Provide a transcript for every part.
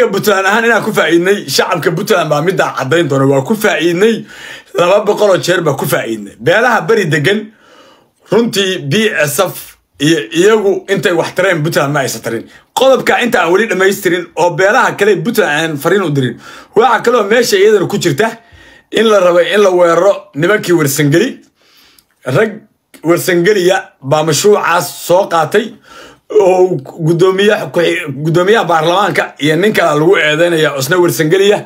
puntland ahaan inaan ku faa'iidnay shacabka puntland baa middaa caddayn doona waa ku faa'iidnay. Laba boqoloo jeer baa ku faa'iidnay. Beelaha beri degan runtii b s f iyo iyagu intay wax tareen puntland ma aysan tarin. Qodobka inta aan weli dhammaystirin oo beelaha kale puntland aan fariin u dirin waxaa kaloo meesha iyadana ku jirta in la rabay in la weeraro nimankii warsangeli rag warsangeliya baa mashruucaas soo qaatay oo gudoomiyaha baarlamaanka iyo nin kala lagu eedeynaya isna warsangeliya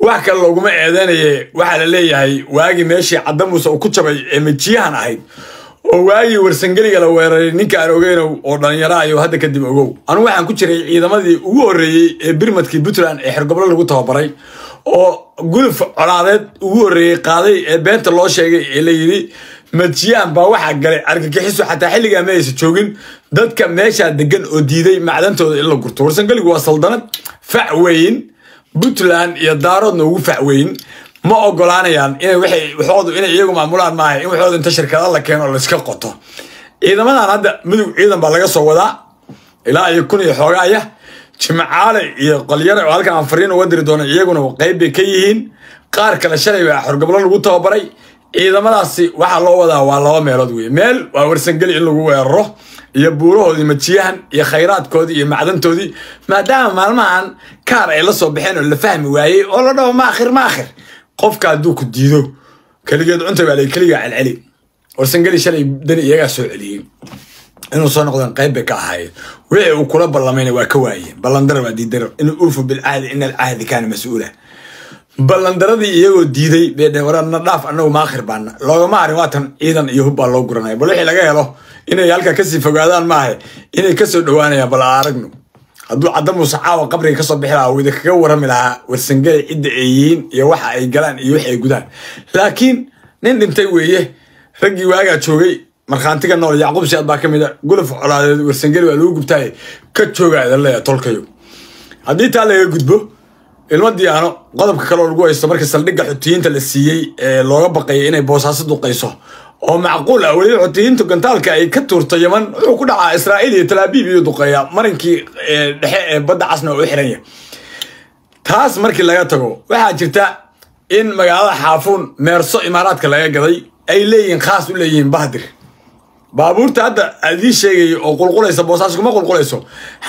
wax kale looguma eedeynaye waxaa la leeyahay waagii meeshii cadda muuse uu ku jabay ee majiyahan ahayd. Oo waagii warsangeliga la weeraray ninka aan ogeynow oo dhallinyaro ayo hadda kadib ogow. Anugu waxaan ku jiray ciidamadii ugu horreeyey ee birmadkii puntland ee xergoblo lagu tababaray oo guluf colaadeed ugu horreeyey qaaday ee beenta loo sheegay ee la yidhi majiyahan baa waxaa galay argagixiso xataa xilligaa ma aysa joogin dadka meeshaa degan oo diiday macdantooda in la gurto warsangeligu waa saldanad fac weyn. Puntland iyo daaroodna ugu fac weyn. Ma ogolaanayaan inay waxoodu inay iyagu maamulaan maaha in waxooda inta shirkada la keeno oo layska qoto. Ciidamadan hadda mudug ciidan baa laga soo wadaa. Ilaa iyo kun iyo xoogaaya jimcaale iyo qolyare oo halkan aan fariin uga diri doono iyaguna qayb bay ka yihiin. Qaar kale shalay baa xorgoblo lagu tababaray ciidamadaasi waxaa loo wadaa waa laba meelood wey meel waa warsangeli in lagu weeraro iyo buurahoodii majiyahan iyo khayraadkoodii iyo macdantoodii maadaama maalmahan kaar ay la soo baxeen oo la fahmi waayey oo la dhaho maakhir maakhir qofka hadduu ku diido keligeed cunta baa la keligaa celceli. Warsangeli shalay dani iyagaa soo celiyey. Inuu soo noqdeen qayb bay ka ahaayeen. Wixii uu kula ballamayna waa ka waayeen. Ballandara waa diidaro in uufu bilcahdi ina alcahdi kaana mas'uula ballandaradii iyagoo diiday bay dheen warana dhaaf anagu maakhir baana loogama harin waatan ciidan iyo hub baa loo guranaya bal wixii laga helo inay halkaa ka sii fogaadaan maaha inay ka soo dhowaanayaan bal aragno. Hadduu cadda muuse caawa qabriga ka soo bixi lahaa wida kaga warami lahaa warsangeli cidda ay yihiin iyo waxa ay galaan iyo wix ay gudaan. Laakiin nin dhintay weeye raggii waagaa joogay markhaantiga nool yacquub siaad baa ka mid a guluf colaadeed warsangeli waa lagu gubtaaye ka jooga idan leeya tolkayo. Haddii taa laga gudbo ilmo diyaano qodobka kaleo lagu haysto markii saldhigga xutiyiinta la siiyey ee looga baqayay inay boosaaso duqayso oo macquul ah weliba xutiyiintu gantaalka ay ka tuurto yaman wuxuu ku dhacaa israa'iil iyo talaabiib iyo duqeeya marinkii dhexe ee badda casna u xiranya taas markii laga tago waxaa jirta in magaalada xaafuun meerso imaaraadka laga gaday ay leeyihiin khaas u leeyihiin bahdir baabuurta hadda adii sheegay oo qulqulaysa boosaaso kuma qulqulayso.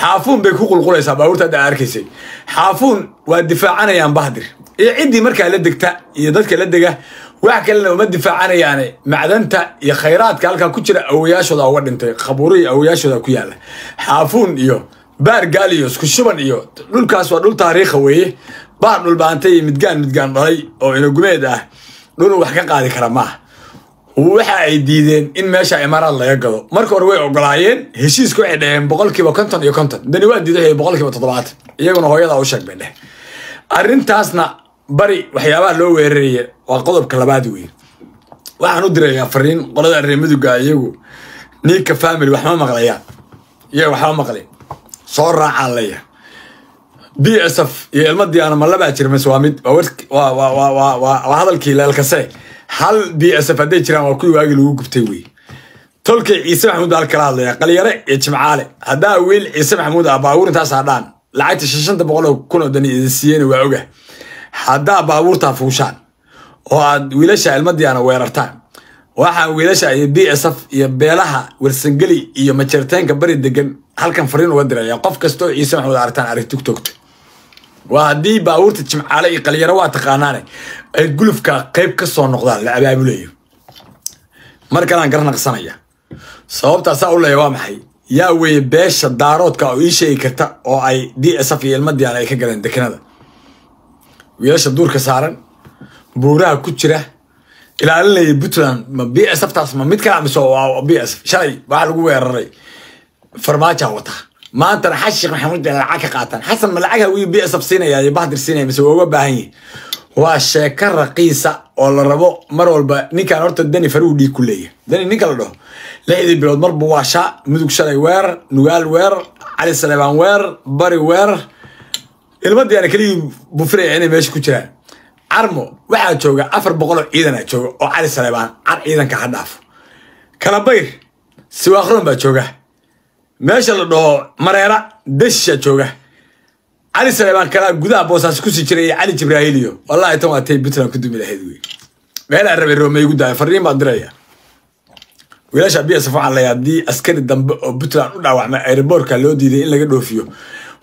Xaafuun bay ku qulqulaysaa baabuurta hadda arkaysay xaafuun waa difaacanayaan bahdir. Iyo ciddii markaa la degta iyo dadka la dega wax kalena uma difaacanayaane. Macdanta iyo khayraadka halkaa ku jira awoyaashooda uga dhintay. Khabuurihii awoyaashooda ku yaalla xaafuun iyo baar gaal iyo isku shuban iyo dhulkaas waa dhul taariikha weeye. Baar dhulbaantay iyo midgaan midgaan dhalay oo inagumeed ah. Dhul wax ka qaadi kara maaha waxa ay diideen in meesha imaaraad laga gado. Marka hore way ogolaayeen heshiiska waxay dhaheen boqolkiiba konton iyo konton. Dani waa diiday boqolkiiba toddobaatan iyaguna hooyadaa u sheeg bay dheh. Arrintaasna bari waxyaabaha loo weeraraya waa qodobka labaad wey waxaan u dirayaa fariin qolada arrimaduga iyagu niika family waxma maqlayaan. Iyaga waxba maqlay soo raacaan leeya b s f iyo ilma diyaano ma labaa jira mise waa mid waa hadalkii leelkase hal b s f hadday jiraan waa kuwii waagii lagu gubtay wey tolkay ciise maxamuud baa kala hadlaya qalyare iyo jimcaale. Haddaa wiil ciise maxamuud ah baabuur intaas hadhaan lacagta shashanta boqol kun oo dani idin siiyeen waa oga. Haddaa baabuurtaa fuushaan oo aad wiilasha ilmadiyaana weerartaan. Waxaa wiilasha iyo b s f iyo beelaha warsangeli iyo majeerteenka bari degan halkan fariin uga diraya. Qof kastoo ciise maxamuud aragtaan arag tugtogto waa haddii baabuurta jimcaale iyo qalyaro waa taqaanaane ay gulufka qayb ka soo noqdaan la abaabulayo mar kalaan garnaqsanaya sababtaa saa u leeya waa maxay? Yaa weeye beesha daaroodka oo ii sheegi karta oo ay d s f iyo ilmadiyaana ay ka galeen dekenada. Wiilasha duurka saaran buuraha ku jira ilaalinaya puntland ma b s f taas ma mid kala mise b s f. Shalay waxaa lagu weeraray. Farmaaja wata maantana xasan sheekh maxamuud bay lacag ka qaataan. Xasan ma lacag hawii b s f siinaya iyo bahdir siinaya mise waa uga baahan yihiin waa sheeko raqiisa oo la rabo mar walba ninkan horta dani faruu dhiig ku leeyahy dani ninka la dhaho? Lixdii bilood marbu waa shaa mudug shalay weerar nugaal weerar cali saleebaan weerar bari weerar ilmadiyaana keligii bufilaya inay meesha ku jiraan. Carmo waxaa jooga afar boqoloo ciidana jooga oo cali saleebaan car ciidanka ha dhaafo kalabayr siwaakron baa jooga meesha la dhaho mareera deshisha jooga. Cali saleebaan kalaa gudaha boosaas ku sii jiray cali jibraahiliyo wallahi tan waa tay puntland ku dumi lahayd wey. Meelaa rabay roome igu daaya fariin baan diraya. Wiilasha b waxaa leeyahay haddii askari dambe oo puntland u dhaawacmay aeroboortka loo diiday in laga dhoofiyo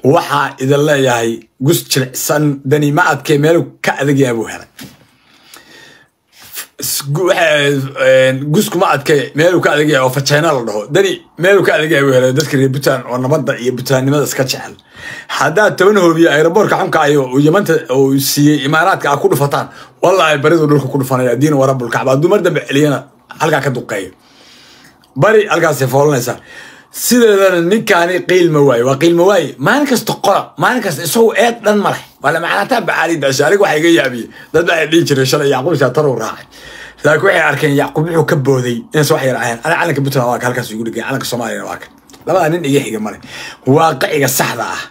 waxaa idin leeyahay gus jilicsan dani ma adkee meelu ka adagyaa buu helay gusku ma adkee meelu ka adagaya oo fajeyna la dhaho. Dani meelu ka adagaya buu helay dadka reer puntland oo nabadda iyo puntlandnimada iska jecel. Haddaad toban hoobiyo aeroboortka xunka ayo yamanta uu siiyey imaaraadka a ku dhufataan wallahi baridu dhulka ku dhufanaya diin warabulkacba hadduu mar dambe celiyana halkaa ka duqeeyo. Bari halkaasay foolanaysaa sideedana ninkaani qiilma waaye waa qiilma waaye maalin kasta qora maalin kasta isagu eed dhan ma leh wala macnataa bacaali dasha aniga waxaa iga yaabiyey dad baa dhihi jiray shalay yacquub shaatarow raacay. Laakiin waxay arkeen yacquub wuxuu ka booday inaysa wax yar ahayn ana calanka puntland waa ka halkaas igu dhigay. Calanka soomaaliyana waa ka. Labadaa nin iga xiga male waaqiciga saxda ah.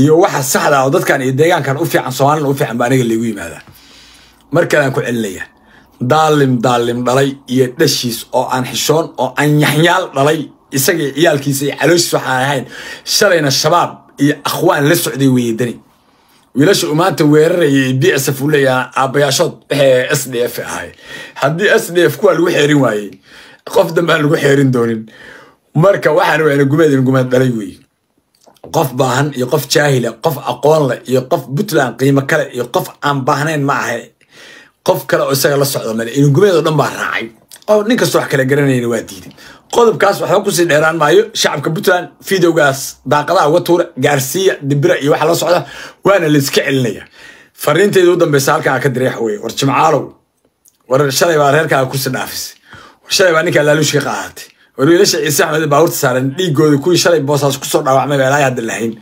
Iyo waxa saxda ah oo dadkan iyo deegaankan u fiican soomaalina u fiican ba aniga laygu yimaadaa mar kalean ku celinaya daalim daalim dhalay iyo dhashiis oo aan xishoon oo aan yaxyaal dhalay isagii ciyaalkiisa iyo calooshiis waxaan ahayn. Shalayna shabaab iyo akhwaan la socday weeye dani wiilasha uu maanta weerarayay b s f uu leeyaha aabbayaashood waxay s d f ahay. Haddii s d f kuwaa lagu xeerin waayey qof dambe aan lagu xeerin doonin. Marka waxaan wayna gumeed in gumeed dhalay weeye qof baahan iyo qof jaahila qof aqoon leh iyo qof puntland qiimo kale iyo qof aan baahnayn ma ahay qof kale oo isaga la socdo male inugumeed oo dhan baa raacay. Nin kastoo wax kala garanayna waa diiday qodobkaas waxba ku sii dheeraan maayo shacabka puntland videogaas daaqadaha uga tuura gaarsiiya dibira iyo waxa la socda waana layska celinaya. Fariinteyda u dambeysa halkan aa ka diray waxa weye war jimcaalow war baa reerkaaga kursi dhaafisay war baa ninkaa laaluushka qaadatay. War wiilasha ciise axmed baabuurta saaran dhiigooda kuwii shalay boosaas ku soo dhaawacmay baa hadda lahayn.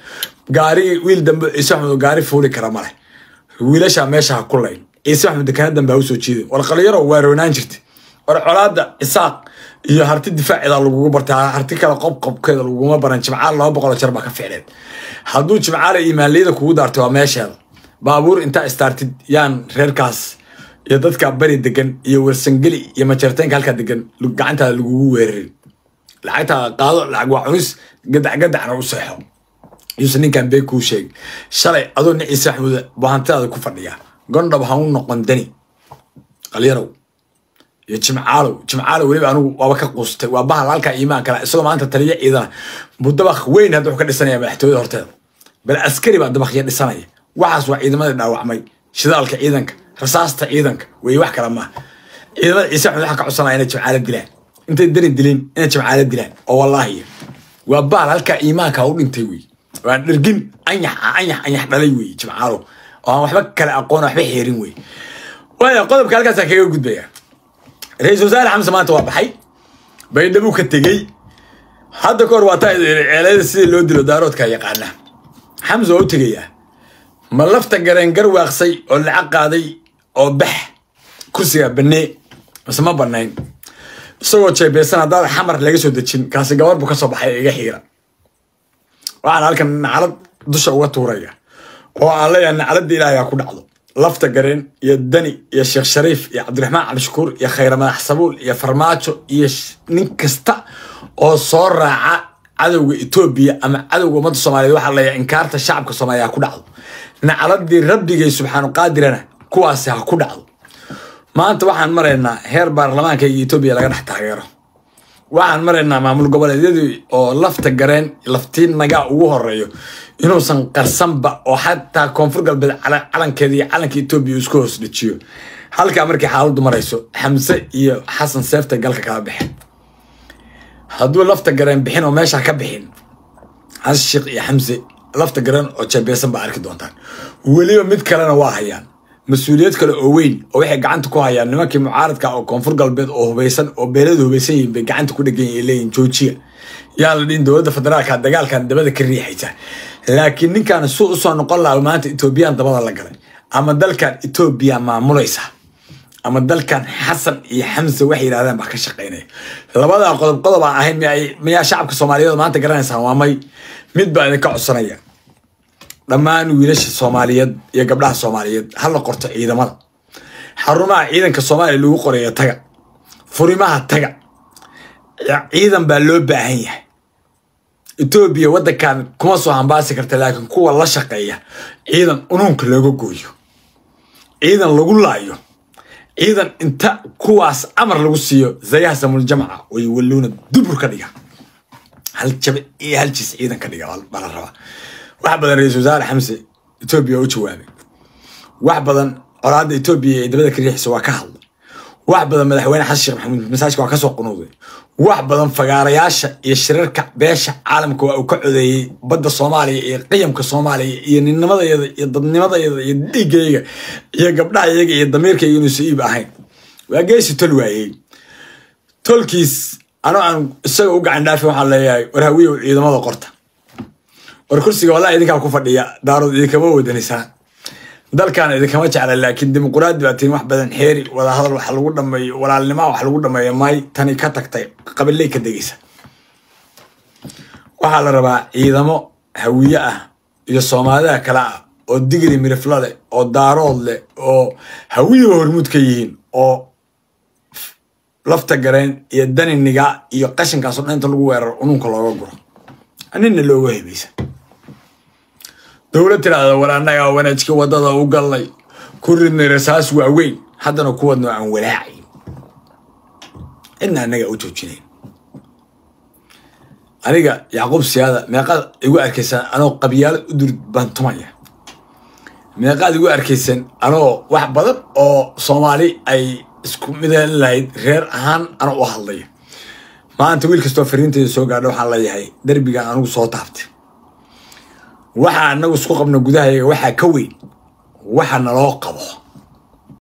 Gaarigii wiil dambe ciise axmed oo gaari fuuli kara male wiilashaa meesha ha ku layn ciise axmed dekana dambe ha u soo jiiday war qalinyaro waa roonaan jirtay. War colaada isaaq iyo harti difaaceeda lagugu bartay harti kale qobqobkeeda laguma baran. Jimcaal laba boqol jeer baa ka ficneed hadduu jimcaale imaanliyada kugu daartay waa meesheeda baabuur intaa istaartid yaan reerkaas iyo dadka bari degan iyo warsangeli iyo majarteynka halkaa degan gacantaada lagugu weerarin. Lacagtaada qaado lacag waa cunis gadac gadacna u seexo. Yuusan ninkan bee kuu sheeg. Shalay adoo nin ciise axmuud bahantidaada ku fadhiya gondhab ha u noqon dani qalyarow iyo jimcaalow jimcaalow weliba anigu waaba ka quustay waa bahal halkaa iimaan kala isagoo maanta taliya ciidana buu dabaq weyn hadda wuxuu ka dhisanaya madaxtooyada horteeda bal askari baa dabaqya dhisanaya waxaas waa ciidamadii dhaawacmay shidaalka ciidanka rasaasta ciidanka weeye wax kale maaha ciidamada ciise axmed waxaa ka codsanaya inay jimcaalo dilaan intay dani dilin inay jimcaalo dilaan oo wallaahi waa bahal halkaa iimaanka u dhintay wey waan dhergin anyax anyax anyax dhalay wey jimcaalow oo aan waxba kale aqoon waxba xeerin wey waaya qodobka halkaasaa kaga gudbaya. Ra'iisul wasaare xamse maanta waa baxay. Baydhabo ka tegey. Hadda kahor waa taa ceelada sidii loo dilo daaroodka yaqaana. Xamse waa u tegayaa. Ma lafta gareen garwaaqsay oo lacag qaaday oo bax kursiga banee mase ma banayn isagoo jeebeysan haddaad xamar laga soo dejin kaasi gabar buu ka baxay iga xiira. Waxaan halkan naclad dusha uga tuuraya oo aan leeyahay nacladda ilaahay ha ku dhacdo. Lafta gareen iyo dani iyo sheekh shariif iyo cabdiraxmaan cabdishakuur iyo khayra madax sabuul iyo farmaajo iyo nin kasta oo soo raaca cadowga etoobiya ama cadowga ummadda soomaaliyeed waxaa leeyahay inkaarta shacabka soomaaliya ha ku dhacdo. Nacladii rabbigay subxaanu qaadirana kuwaasi ha ku dhacdo. Maanta waxaan maraynaa heer baarlamaanka iyo etoobiya laga dhex taageero waxaan maraynaa maamul goboleedyadii oo lafta gareen laftiin nagaa ugu horeeyo inuusan qarsanba oo xataa koonfur galbeed calankeeda iyo calanka etoobiya isku hoos dejiyo halkaa markii xaaladdu marayso xamse iyo xasan seefta galka kala baxeen hadduu lafta gareen bixin oo meesha ka bixin xasan sheekh iyo xamse lafta gareen oo jeebeysan baa arki doontaan. Weliba mid kalena waa hayaan mas'uuliyad kale oo weyn oo waxay gacanta ku hayaan nimankii mucaaradka oo koonfur galbeed oo hubaysan oo beeladu hubaysan yihiin bay gacanta ku dhegan yihiin leeyihiin joojiya yaan la dhihin dowladda federaalka dagaalkan dabada ka riixaysa. Laakiin ninkan suu u soo noqon laha maanta etoobiyaan dabada la galay. Ama dalkan etoobiya maamulaysa ama dalkan xasan iyo xamse waxay yidhahdaan baa ka shaqaynaya labadaa qodob qodob aan ahayn miyaa shacabka soomaaliyeed maanta garanaysaan waa may. Mid baa idinka codsanaya dhammaan wiilasha soomaaliyeed iyo gabdhaha soomaaliyeed. Hala qorto ciidamada. Xarumaha ciidanka soomaaliya lagu qorayo taga. Furimaha taga. Ciidan baa loo baahan yahay. Etoobiya waddankan kuma soo hambaasi karta laakiin kuwa la shaqeeya ciidan unuunka looga gooyo. Ciidan lagu laayo. Ciidan inta kuwaas amar lagu siiyo zayaha samuljamca way walluuna dubur ka dhiga. Hal jabe iyo hal jis ciidan ka dhiga baa la rabaa wax badan ra'iisul wasaare xamse etoobiya u jawaabay. Wax badan colaadda etoobiya ee dabada ka riixisa waa ka hadlay. Wax badan madaxweyne xasan sheekh maxamuud masaajka waa ka soo qunuuday wax badan fagaarayaasha iyo shirarka beesha caalamka waa uu ka codeeyey badda soomaaliya iyo qiyamka soomaaliya iyo ninnimadayada iyo dadnimadayada iyo dhiigayga iyo gabdhahayaga iyo damiirkayga inuusa iib ahayn. Waa geesi tol waayey. Tolkiis anoo aan isaga u gacan dhaafin waxaan leeyahay war ciidamada qorta war kursiga wallahi idinkaa ku fadhiya. Daarood idinkama wadanisaa dalkan idinkama jecla laakiin dimuquraadi baa tiin wax badan. Xeeri wadahadal wax lagu dhameeyo walaalnimaa wax lagu dhameeyo may tani ka tagtay qabiley ka degeysa waxaa la rabaa ciidamo hawiye ah iyo soomaalida kale ah oo digri mirifla leh oo daarood leh oo hawiya hormuud ka yihiin oo lafta gareen iyo daniniga iyo qashinkaasoo dhan inta lagu weeraro ununka looga guro. Anina looga hebaysa dowlad tiraahda war annagaa wanaajka waddada u gallay. Ku ridnay rasaas waaweyn. Haddana kuwadno aan walaacayn cidna annagaa u joojinayn aniga yacquub siyaada meeqaad igu arkaysan anoo qabyaalo u dur bantumaya. Meeqaad igu arkaysan anoo wax badan oo soomaali ay isku midan lahayd reer ahaan ana u hadlaya maanta wiil kastoo fariinteeda soo gaadha waxaan leeyahay derbigan anigu soo taabtay waxa anagu isku qabno gudahayaga waxaa ka weyn waxa naloo qabo